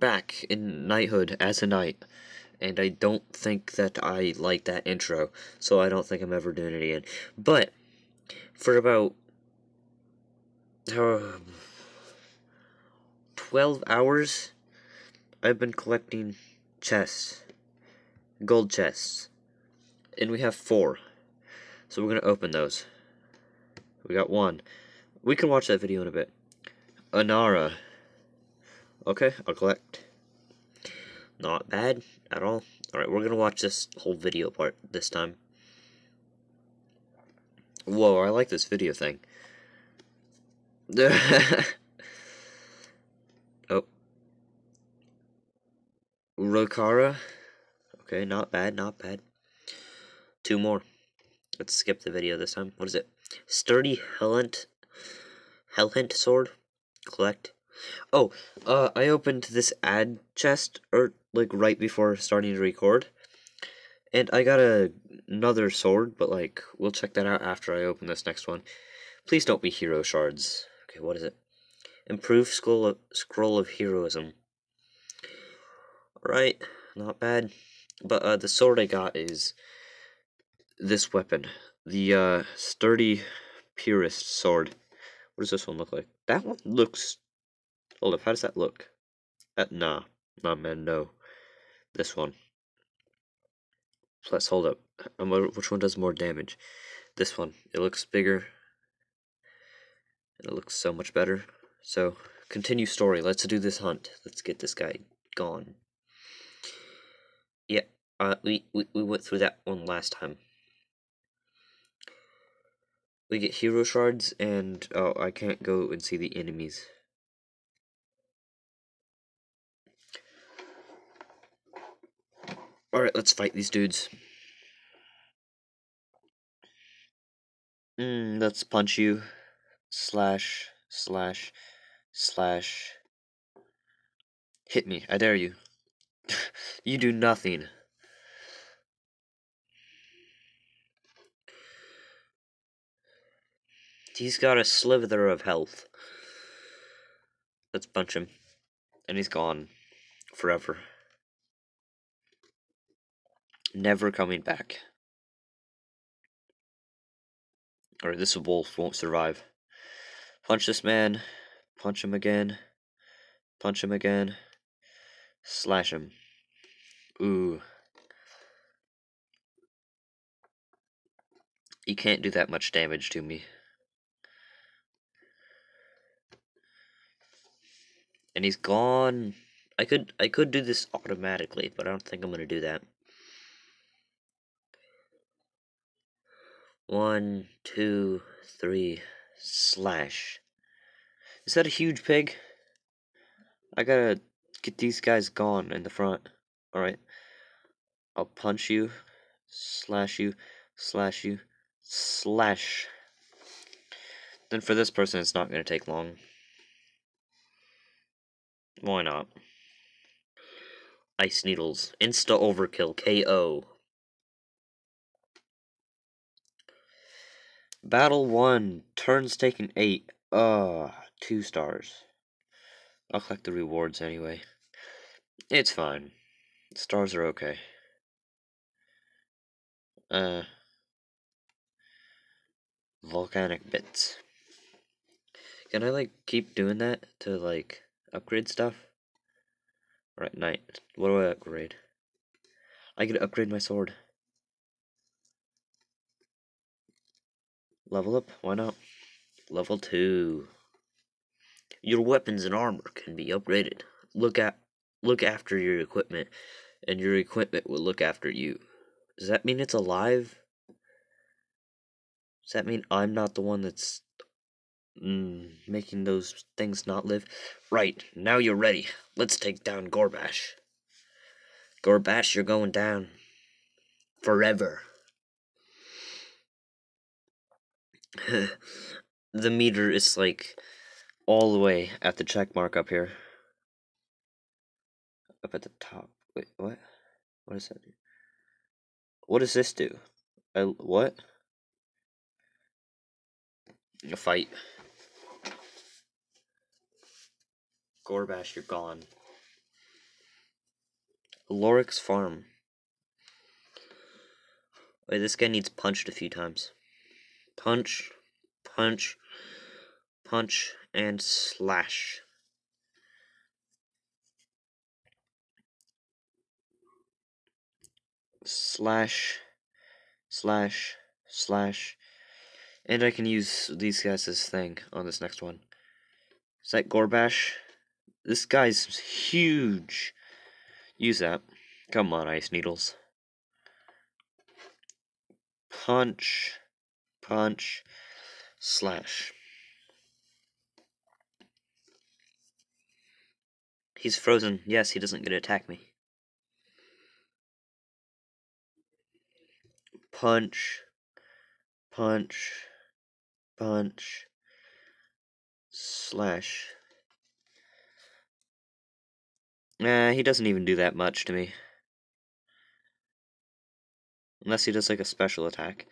back in knighthood as a knight, and I don't think that I like that intro, so I don't think I'm ever doing it again. But for about uh, 12 hours, I've been collecting chests, gold chests, and we have four. So we're gonna open those. We got one. We can watch that video in a bit. Anara. Okay, I'll collect. Not bad at all. Alright, we're gonna watch this whole video part this time. Whoa, I like this video thing. oh. Rokara. Okay, not bad, not bad. Two more. Let's skip the video this time. What is it? Sturdy Hellhunt Hellhunt sword? Collect. Oh, uh, I opened this ad chest, or, like, right before starting to record. And I got a, another sword, but, like, we'll check that out after I open this next one. Please don't be hero shards. Okay, what is it? Improve scroll of, scroll of heroism. Alright, not bad. But, uh, the sword I got is this weapon. The, uh, sturdy purist sword. What does this one look like? That one looks Hold up, how does that look? Uh, nah, nah, man, no. This one. Let's hold up. Um, which one does more damage? This one. It looks bigger. And it looks so much better. So, continue story. Let's do this hunt. Let's get this guy gone. Yeah, uh, we, we, we went through that one last time. We get hero shards, and oh, I can't go and see the enemies. Alright, let's fight these dudes. Mm, let's punch you. Slash, slash, slash. Hit me, I dare you. you do nothing. He's got a slither of health. Let's punch him. And he's gone. Forever never coming back. Or this wolf won't survive. Punch this man. Punch him again. Punch him again. Slash him. Ooh. He can't do that much damage to me. And he's gone. I could I could do this automatically, but I don't think I'm gonna do that. One, two, three, slash. Is that a huge pig? I gotta get these guys gone in the front. Alright. I'll punch you, slash you, slash you, slash. Then for this person, it's not gonna take long. Why not? Ice Needles. Insta Overkill. KO. Battle 1, turns taken 8. Uh, 2 stars. I'll collect the rewards anyway. It's fine. Stars are okay. Uh, volcanic bits. Can I, like, keep doing that to, like, upgrade stuff? Right, night. What do I upgrade? I could upgrade my sword. Level up? Why not? Level 2. Your weapons and armor can be upgraded. Look at look after your equipment, and your equipment will look after you. Does that mean it's alive? Does that mean I'm not the one that's mm, making those things not live? Right, now you're ready. Let's take down Gorbash. Gorbash, you're going down. Forever. the meter is like all the way at the check mark up here. Up at the top. Wait, what? What does that do? What does this do? I, what? A fight. Gorbash, you're gone. Lorix Farm. Wait, this guy needs punched a few times. Punch, punch, punch, and slash. Slash, slash, slash. And I can use these guys thing on this next one. Is that Gorbash? This guy's huge. Use that. Come on, Ice Needles. Punch, punch, slash. He's frozen. Yes, he doesn't get to attack me. Punch, punch, punch, slash. Nah, he doesn't even do that much to me. Unless he does like a special attack.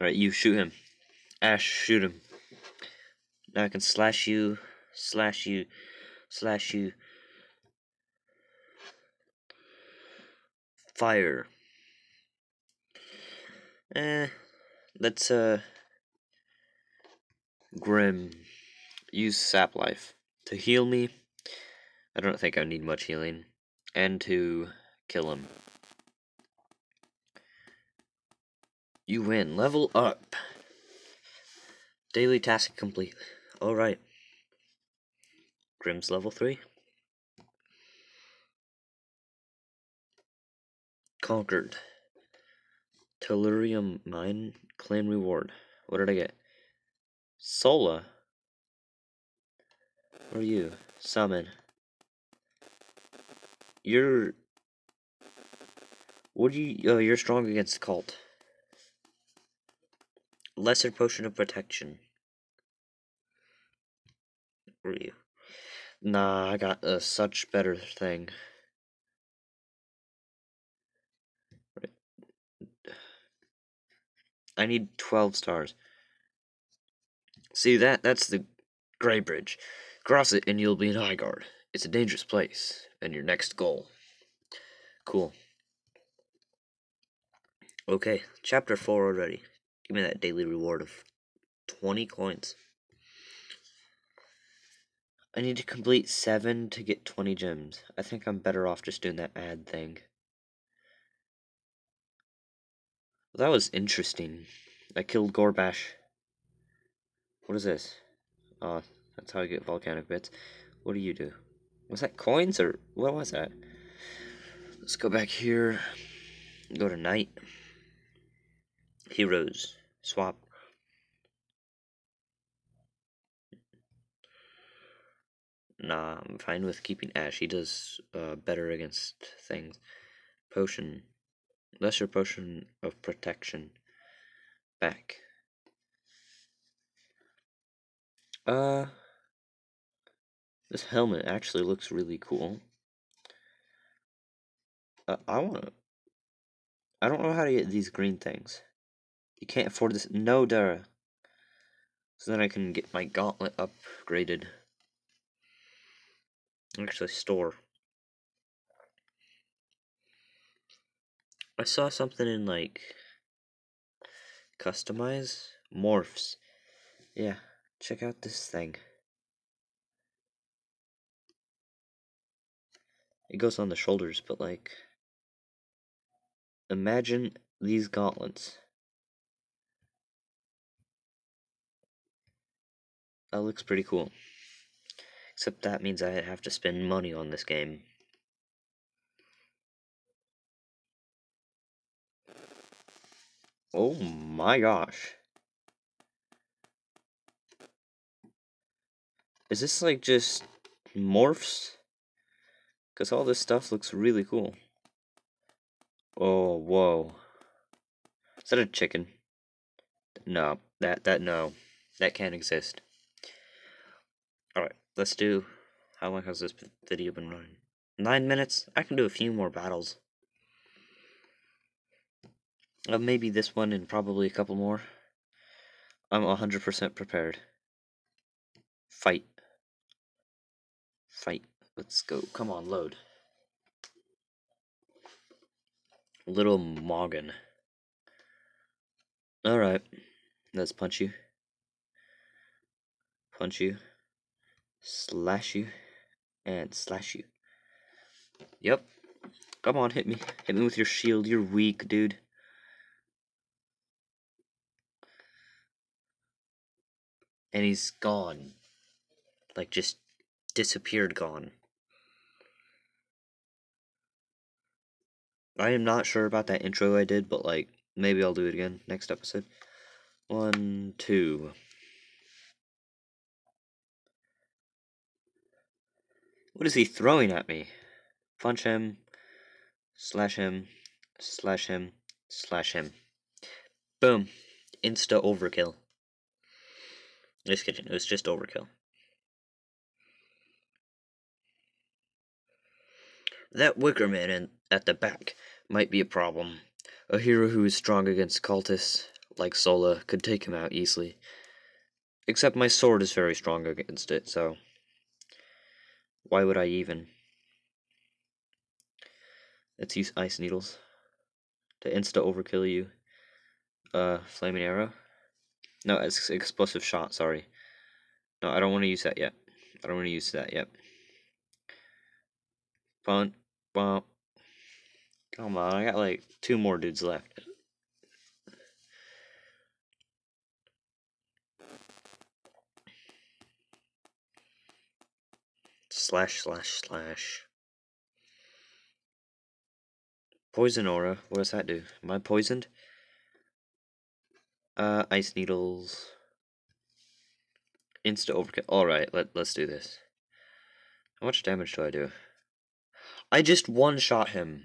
Alright, you shoot him. Ash, shoot him. Now I can slash you, slash you, slash you. Fire. Eh, let's, uh, Grim. Use Sap Life to heal me. I don't think I need much healing. And to kill him. You win. Level up. Daily task complete. Alright. Grim's level 3. Conquered. Tellurium Mine. Claim reward. What did I get? Sola. Where are you? Summon. You're... What do you... Oh, you're strong against the cult. Lesser potion of protection. Nah, I got a such better thing. I need 12 stars. See that? That's the Grey Bridge. Cross it and you'll be in Highguard. It's a dangerous place. And your next goal. Cool. Okay, chapter 4 already. Give me that daily reward of 20 coins. I need to complete 7 to get 20 gems. I think I'm better off just doing that ad thing. Well, that was interesting. I killed Gorbash. What is this? Oh, that's how I get volcanic bits. What do you do? Was that coins or what was that? Let's go back here. Go to knight. Heroes. Swap. Nah, I'm fine with keeping Ash. He does uh, better against things. Potion. Lesser potion of protection. Back. Uh, this helmet actually looks really cool. Uh, I want to. I don't know how to get these green things. You can't afford this. No, Dara. So then I can get my gauntlet upgraded. Actually, store. I saw something in like customize morphs. Yeah, check out this thing. It goes on the shoulders, but like imagine these gauntlets. That looks pretty cool. Except that means I have to spend money on this game. Oh my gosh. Is this like just morphs? Because all this stuff looks really cool. Oh, whoa. Is that a chicken? No, that, that, no. That can't exist. Alright, let's do... How long has this video been running? Nine minutes? I can do a few more battles. Uh, maybe this one and probably a couple more. I'm 100% prepared. Fight. Fight. Let's go. Come on, load. Little Morgan. Alright. Let's punch you. Punch you. Slash you. And slash you. Yep. Come on, hit me. Hit me with your shield. You're weak, dude. And he's gone. Like, just disappeared gone. I am not sure about that intro I did, but like maybe I'll do it again next episode. One, two. What is he throwing at me? Punch him, slash him, slash him, slash him. Boom. Insta overkill. Just kidding, it was just overkill. That Wicker Man in, at the back might be a problem. A hero who is strong against cultists, like Sola, could take him out easily. Except my sword is very strong against it, so... Why would I even? Let's use Ice Needles. To insta-overkill you. Uh, Flaming Arrow? No, it's Explosive Shot, sorry. No, I don't want to use that yet. I don't want to use that yet. Fun. Well, come on, I got like two more dudes left. Slash, slash, slash. Poison aura. What does that do? Am I poisoned? Uh, ice needles. Insta overkill. Alright, let, let's do this. How much damage do I do? I just one-shot him.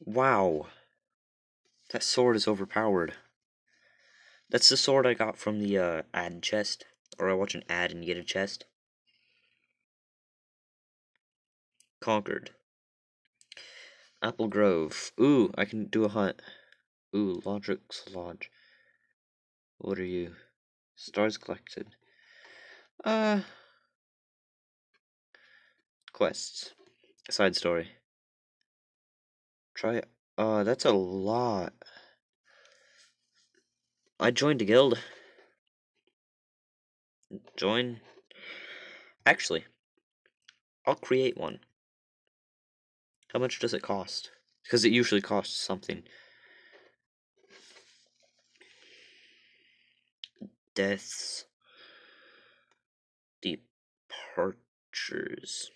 Wow. That sword is overpowered. That's the sword I got from the uh, ad chest. Or I watch an ad and get a chest. Conquered. Apple Grove. Ooh, I can do a hunt. Ooh, Lodric's Lodge. What are you? Stars collected. Uh, quests. Side story. Try. Uh, that's a lot. I joined a guild. Join. Actually, I'll create one. How much does it cost? Because it usually costs something. Deaths. Departures.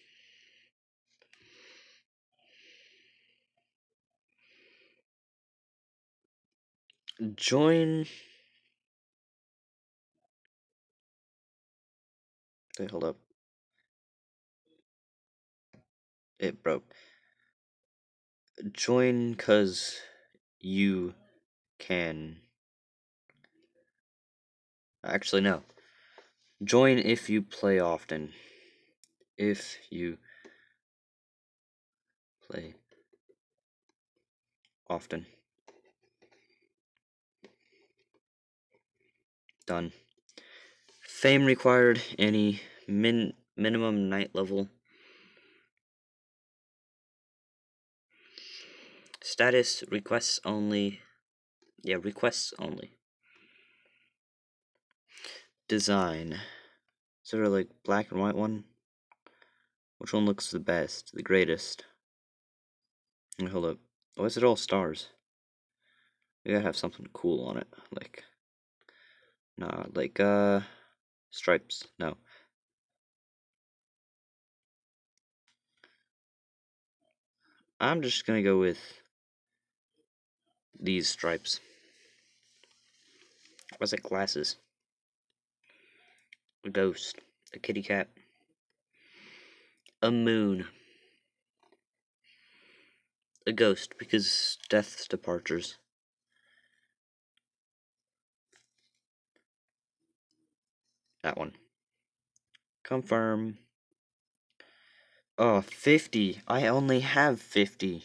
join Wait, hold up. It broke. Join cause you can actually no. Join if you play often. If you play often. Done. Fame required, any min minimum knight level. Status, requests only. Yeah, requests only. Design. There a like black and white one? Which one looks the best, the greatest? Hold up. Why is it all stars? We gotta have something cool on it, like nah, like, uh, stripes. No. I'm just gonna go with these stripes. What's it? Glasses. A ghost. A kitty cat. A moon. A ghost, because death's departures. That one. Confirm. Oh, 50. I only have 50.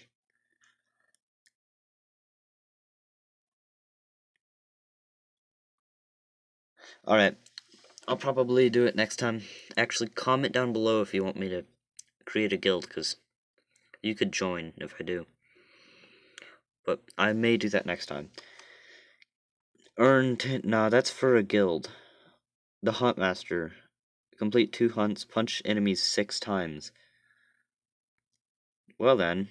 Alright. I'll probably do it next time. Actually, comment down below if you want me to create a guild, because you could join if I do. But I may do that next time. Earn ten. Nah, that's for a guild. The Hunt Master. Complete two hunts, punch enemies six times. Well then.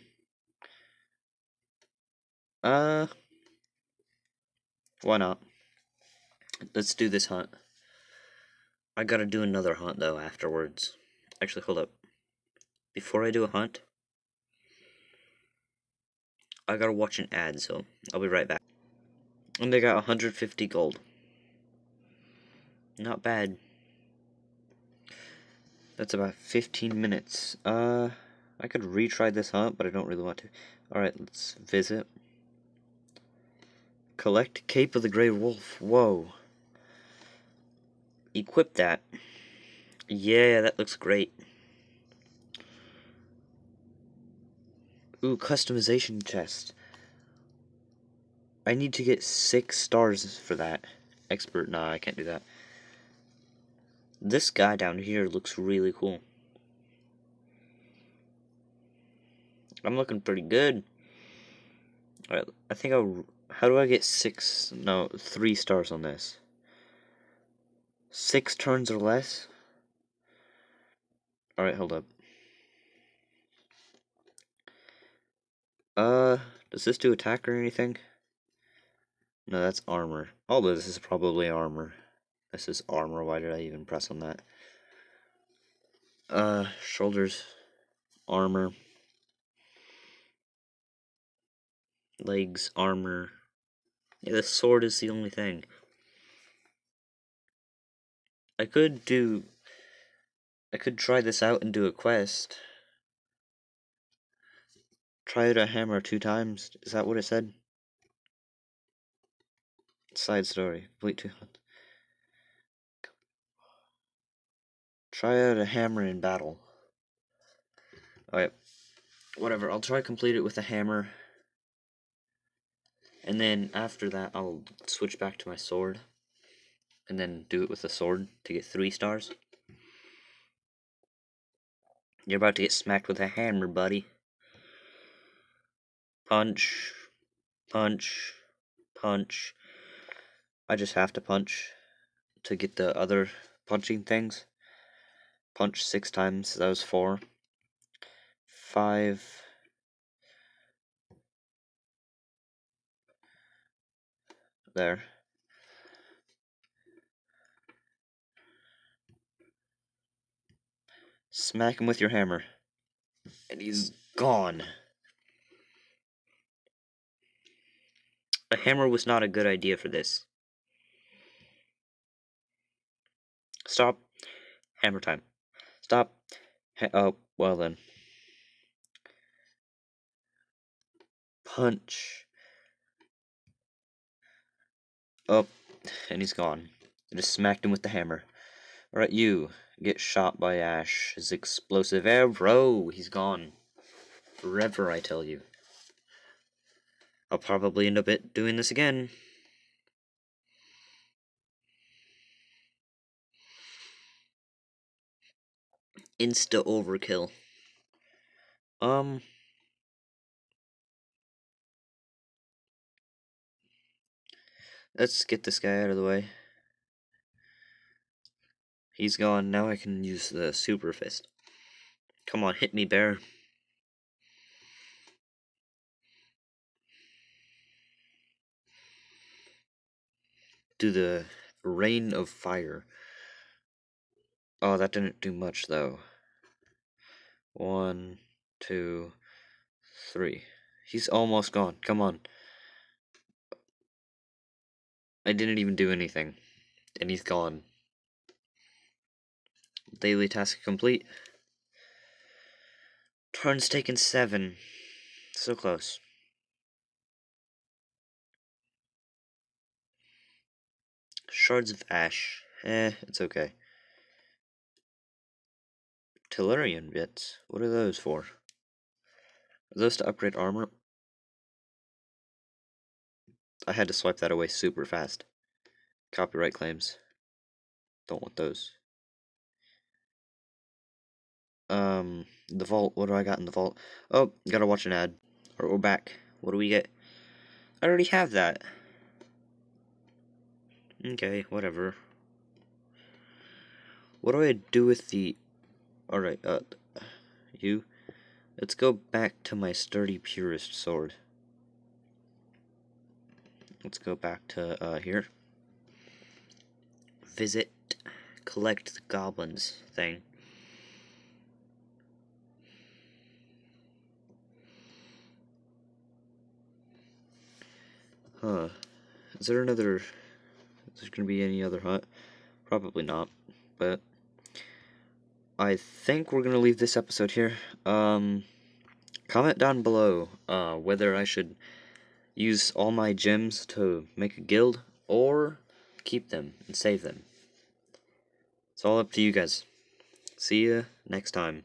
Uh. Why not? Let's do this hunt. I gotta do another hunt though afterwards. Actually, hold up. Before I do a hunt, I gotta watch an ad, so I'll be right back. And they got 150 gold. Not bad. That's about 15 minutes. Uh, I could retry this hunt, but I don't really want to. Alright, let's visit. Collect Cape of the Grey Wolf. Whoa. Equip that. Yeah, that looks great. Ooh, customization chest. I need to get six stars for that. Expert, nah, I can't do that. This guy down here looks really cool. I'm looking pretty good. Alright, I think I'll... How do I get six... No, three stars on this? Six turns or less? Alright, hold up. Uh, does this do attack or anything? No, that's armor. Of this is probably armor. This is armor. Why did I even press on that? Uh, shoulders, armor, legs, armor. Yeah, the sword is the only thing. I could do. I could try this out and do a quest. Try out a hammer two times. Is that what it said? Side story. Wait two. Try out a hammer in battle. Alright. Whatever. I'll try complete it with a hammer. And then after that, I'll switch back to my sword. And then do it with a sword to get three stars. You're about to get smacked with a hammer, buddy. Punch. Punch. Punch. I just have to punch to get the other punching things. Punch six times, that was four. Five. There. Smack him with your hammer. And he's gone. A hammer was not a good idea for this. Stop. Hammer time. Stop. Ha oh, well then. Punch. Up, oh, and he's gone. I just smacked him with the hammer. Alright, you. Get shot by Ash. His explosive arrow. He's gone. Forever, I tell you. I'll probably end up doing this again. Insta overkill. Um. Let's get this guy out of the way. He's gone. Now I can use the super fist. Come on, hit me, bear. Do the rain of fire. Oh, that didn't do much, though. One, two, three. He's almost gone. Come on. I didn't even do anything. And he's gone. Daily task complete. Turns taken seven. So close. Shards of Ash. Eh, it's okay. Tellurian bits. What are those for? Are those to upgrade armor? I had to swipe that away super fast. Copyright claims. Don't want those. Um, the vault. What do I got in the vault? Oh, gotta watch an ad. Or we're back. What do we get? I already have that. Okay, whatever. What do I do with the... Alright, uh, you. Let's go back to my sturdy purist sword. Let's go back to, uh, here. Visit, collect the goblins thing. Huh. Is there another... Is there going to be any other hut? Probably not, but... I think we're going to leave this episode here. Um, comment down below uh, whether I should use all my gems to make a guild or keep them and save them. It's all up to you guys. See ya next time.